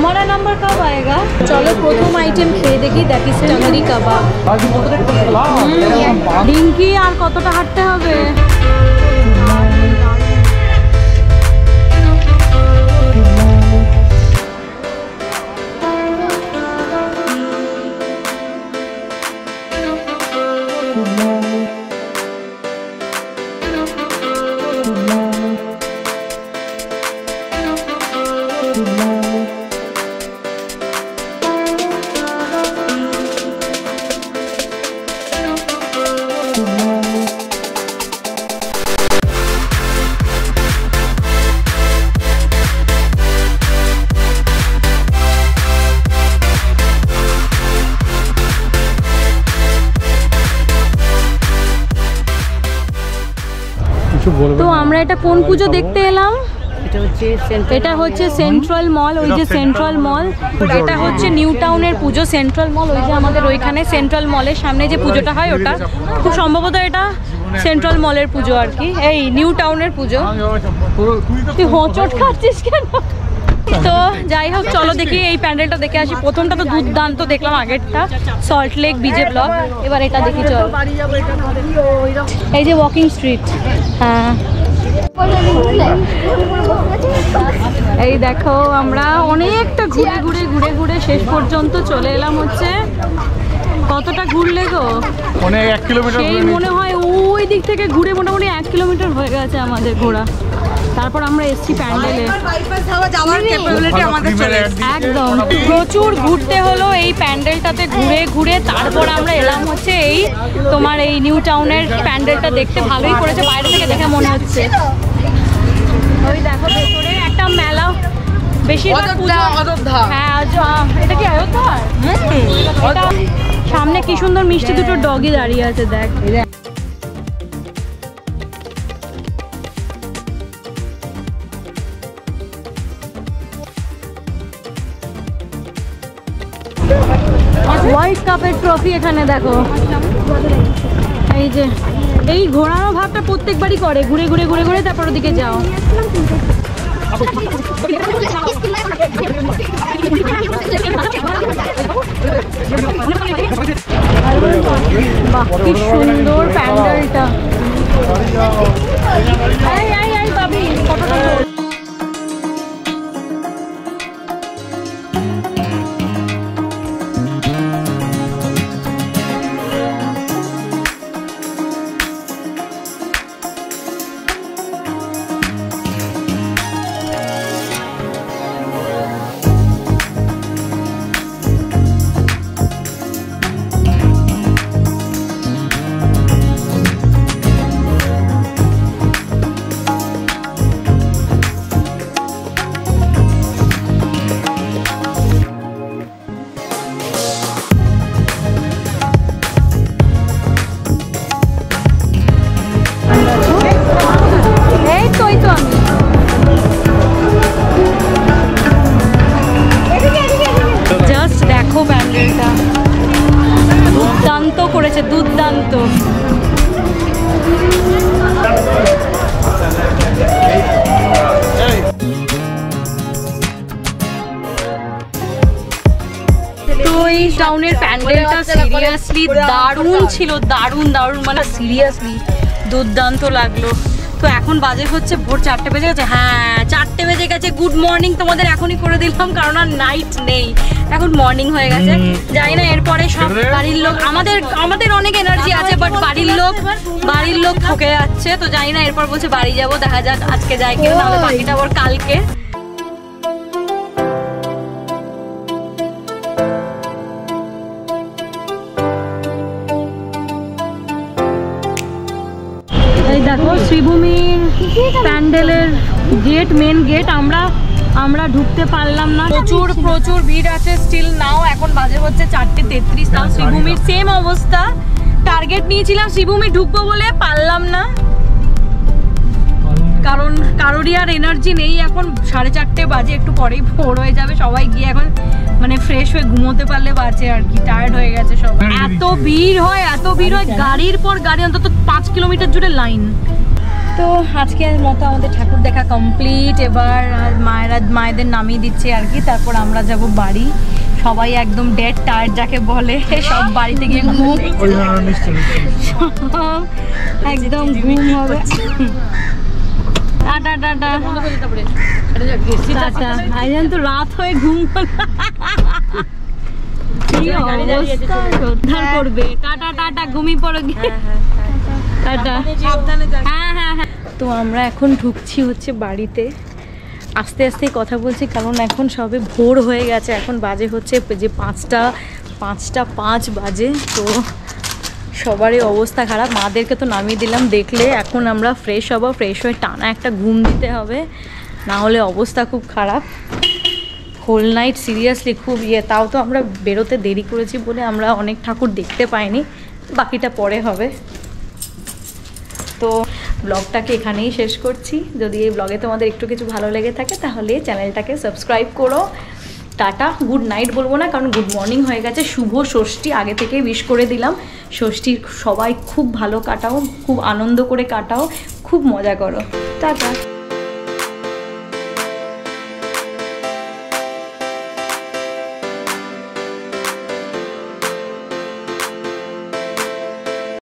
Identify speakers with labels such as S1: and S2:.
S1: हमारा नंबर कब आएगा চলো প্রথম আইটেম খেয়ে দেখি দ্যাট ইজ টাঙ্গরি কাবাব ডিঙ্কি আর কতটা হাঁটতে হবে
S2: কিছু বলব
S1: তো আমরা এটা কোন পুজো দেখতে এলাম? এটা হচ্ছে সেন্ট্রাল মল ওই যে সেন্ট্রাল মল এটা হচ্ছে নিউ টাউনের পুজো সেন্ট্রাল মল ওই যে আমাদের ওইখানে সেন্ট্রাল মলের সামনে যে পুজোটা হয় ওটা। খুব সম্ভবত এটা সেন্ট্রাল মলের পুজো আর কি এই নিউ টাউনের পুজো। তুই হোঁচট খাচ্ছিস কেন? তো যাই হোক চলো দেখি এই প্যান্ডেলটা দেখে আসি। প্রথমটা তো দুর্দান্ত দেখলাম আগেরটা। সল্ট লেক বিজে ব্লক এবার এটা দেখি চল। এই যে ওয়াকিং স্ট্রিট হ্যাঁ। এই দেখো আমরা অনেকটা ঘুরে ঘুরে ঘুরে ঘুরে শেষ পর্যন্ত চলে এলাম হচ্ছে। কতটা ঘুরলে গো?
S2: অনেক এক কিলোমিটার
S1: সেই মনে হয় ওই দিক থেকে ঘুরে মোটামুটি এক কিলোমিটার হয়ে গেছে আমাদের ঘোরা। তারপর আমরা এসছি প্যান্ডেলে। একদম। প্রচুর ঘুরতে হলো এই প্যান্ডেলটাতে ঘুরে ঘুরে। তারপর আমরা এলাম হচ্ছে এই তোমার এই নিউ টাউনের প্যান্ডেলটা দেখতে ভালোই করেছে। বাইরে থেকে দেখে মনে হচ্ছে। ওই দেখো ভেতরে একটা মেলা। বেশিরভাগ হ্যাঁ এটা কি অযোধ্যা? সামনে কি সুন্দর মিষ্টি দুটো ডগি দাঁড়িয়ে আছে দেখ। ওয়ার্ল্ড কাপের ট্রফি এখানে দেখো। এই যে এই ঘোরানো ভাবটা প্রত্যেকবারই করে। ঘুরে ঘুরে ঘুরে ঘুরে তারপর ওদিকে যাও। বাহ কি সুন্দর প্যান্ডেলটা। দুর্দান্ত তো এই টাউনের প্যান্ডেলটা সিরিয়াসলি ছিল দারুণ দারুণ মানে সিরিয়াসলি দুর্দান্ত লাগল। তো এখন বাজে হচ্ছে ভোর চারটে বেজে গেছে। হ্যাঁ চারটে বেজে গেছে। গুড মর্নিং তোমাদের এখনই করে দিলাম কারণ আর নাইট নেই। এখন মর্নিং হয়ে গেছে। যাই না এরপরে সব বাড়ির লোক আমাদের আমাদের অনেক এনার্জি আছে বাট বাড়ির লোক বাড়ির লোক ঠকে যাচ্ছে। তো যাই না এরপর বলছে বাড়ি যাব দেখা যাক আজকে যাই কিনা নাহলে বাকিটা ওর কালকে। দেখো শ্রীভূমির প্যান্ডেলের গেট মেন গেট আমরা আমরা ঢুকতে পারলাম না। প্রচুর প্রচুর ভিড় আছে স্টিল নাও এখন বাজে হচ্ছে চারটে তেত্রিশ তাও শ্রীভূমির সেম অবস্থা। টার্গেট নিয়েছিলাম শ্রীভূমি ঢুকবো বলে পারলাম না। কারণ কারোরই আর এনার্জি নেই এখন সাড়ে চারটে বাজে একটু পরেই ভোর হয়ে যাবে সবাই গিয়ে এখন মানে ফ্রেশ হয়ে ঘুমোতে পারলে বাঁচে আর কি টায়ার্ড হয়ে গেছে সব এত ভিড় হয় এত ভিড় হয় গাড়ির পর গাড়ি অন্তত পাঁচ কিলোমিটার জুড়ে লাইন তো আজকের মতো আমাদের ঠাকুর দেখা কমপ্লিট এবার আর মায়েরা মায়েদের নামিয়ে দিচ্ছে আর কি তারপর আমরা যাব বাড়ি। সবাই একদম ডেড টায়ার্ড যাকে বলে সব বাড়িতে গিয়ে ঘুম একদম ঘুম হবে। টাটা টাটা টাটা আইজান তো রাত হয়ে ঘুম হলো। কি অবস্থা? উদ্ধার করবে। টাটা টাটা ঘুমিয়ে পড়ো গিয়ে। টাটা হ্যাঁ হ্যাঁ হ্যাঁ। তো আমরা এখন ঢুকছি হচ্ছে বাড়িতে। আস্তে আস্তে কথা বলছি কারণ এখন সবে ভোর হয়ে গেছে। এখন বাজে হচ্ছে যে পাঁচটা পাঁচটা পাঁচ বাজে। তো সবারই অবস্থা খারাপ। মাদেরকে তো নামিয়ে দিলাম, দেখলে এখন আমরা ফ্রেশ হব ফ্রেশ হয়ে টানা একটা ঘুম দিতে হবে। না হলে অবস্থা খুব খারাপ। হোল নাইট সিরিয়াসলি খুব ইয়ে তাও তো আমরা বেরোতে দেরি করেছি বলে আমরা অনেক ঠাকুর দেখতে পাইনি। বাকিটা পরে হবে। তো ব্লগটাকে এখানেই শেষ করছি। যদি এই ব্লগে তোমাদের একটু কিছু ভালো লেগে থাকে তাহলে চ্যানেলটাকে সাবস্ক্রাইব করো। টাটা, গুড নাইট বলব না, কারণ গুড মর্নিং হয়ে গেছে। শুভ ষষ্ঠী, আগে থেকে উইশ করে দিলাম। ষষ্ঠীর সবাই খুব ভালো কাটাও, খুব আনন্দ করে কাটাও, খুব মজা করো। টাটা।